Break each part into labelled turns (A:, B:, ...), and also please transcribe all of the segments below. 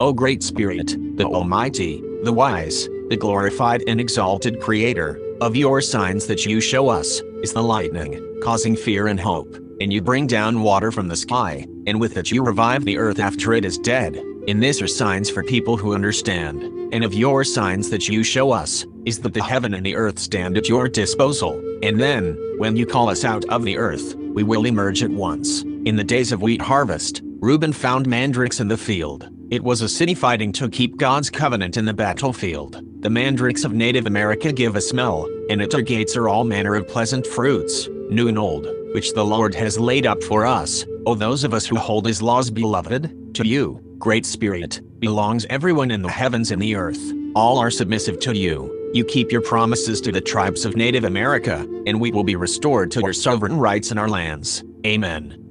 A: O great Spirit, the Almighty, the wise, the glorified and exalted Creator, of your signs that you show us, is the lightning, causing fear and hope, and you bring down water from the sky, and with it you revive the earth after it is dead. And this are signs for people who understand. And of your signs that you show us, is that the heaven and the earth stand at your disposal. And then, when you call us out of the earth, we will emerge at once. In the days of wheat harvest, Reuben found mandrakes in the field. It was a city fighting to keep God's covenant in the battlefield. The mandrakes of Native America give a smell, and at their gates are all manner of pleasant fruits, new and old, which the Lord has laid up for us, O those of us who hold his laws beloved, to you, Great Spirit, belongs everyone in the heavens and the earth. All are submissive to you. You keep your promises to the tribes of Native America, and we will be restored to our sovereign rights in our lands. Amen.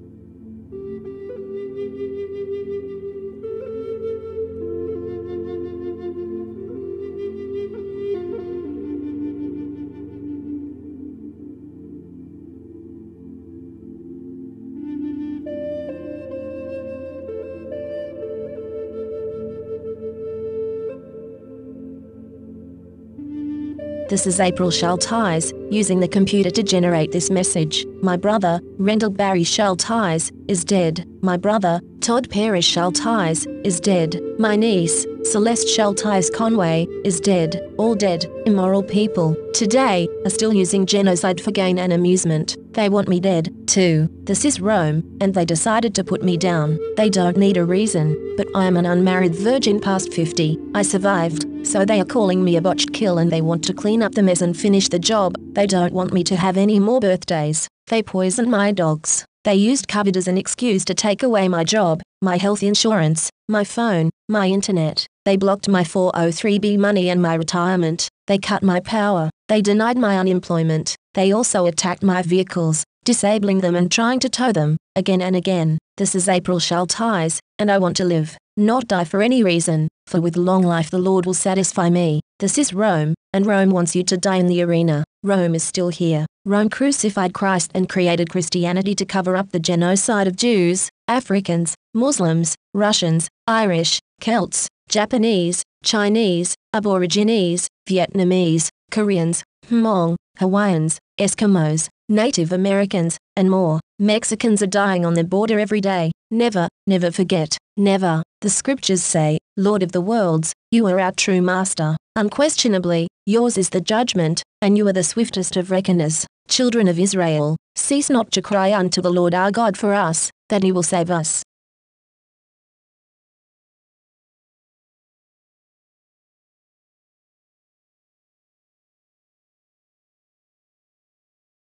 B: This is April Schulthies, using the computer to generate this message. My brother, Rendell Barry Schulthies, is dead. My brother, Todd Perry Schulthies, is dead. My niece, Celeste Schulthies Conway, is dead. All dead, immoral people, today, are still using genocide for gain and amusement. They want me dead, too. This is Rome, and they decided to put me down. They don't need a reason, but I am an unmarried virgin past 50. I survived, so they are calling me a botched kill and they want to clean up the mess and finish the job. They don't want me to have any more birthdays. They poison my dogs. They used COVID as an excuse to take away my job, my health insurance, my phone, my internet. They blocked my 403b money and my retirement. They cut my power. They denied my unemployment. They also attacked my vehicles, disabling them and trying to tow them, again and again. This is April Schulthies, and I want to live, not die for any reason, for with long life the Lord will satisfy me. This is Rome, and Rome wants you to die in the arena. Rome is still here. Rome crucified Christ and created Christianity to cover up the genocide of Jews, Africans, Muslims, Russians, Irish, Celts, Japanese, Chinese, Aborigines, Vietnamese, Koreans, Hmong, Hawaiians, Eskimos, Native Americans, and more. Mexicans are dying on the border every day. Never, never forget, never. The scriptures say, Lord of the worlds, you are our true master. Unquestionably, yours is the judgment, and you are the swiftest of reckoners. Children of Israel, cease not to cry unto the Lord our God for us, that he will save us.